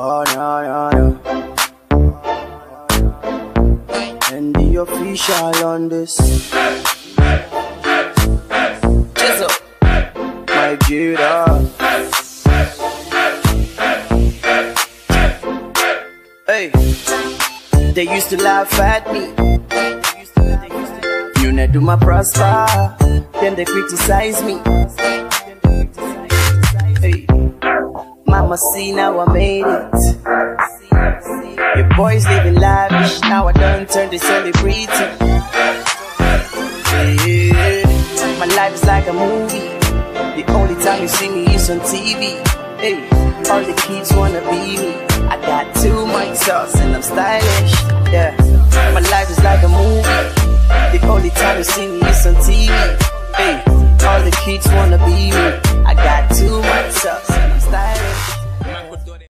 Oh no no no. And the official on this. Jizzle. My Judah. Hey. They used to laugh at me. You never do my prosper. Then they criticize me. Mama see now I made it. Your boys living lavish, now I done turned to celebrity. Yeah. My life is like a movie. The only time you see me is on TV. Hey, all the kids wanna be me. I got too much sauce and I'm stylish. Yeah, my life is like a movie. The only time you see me is on TV. Hey,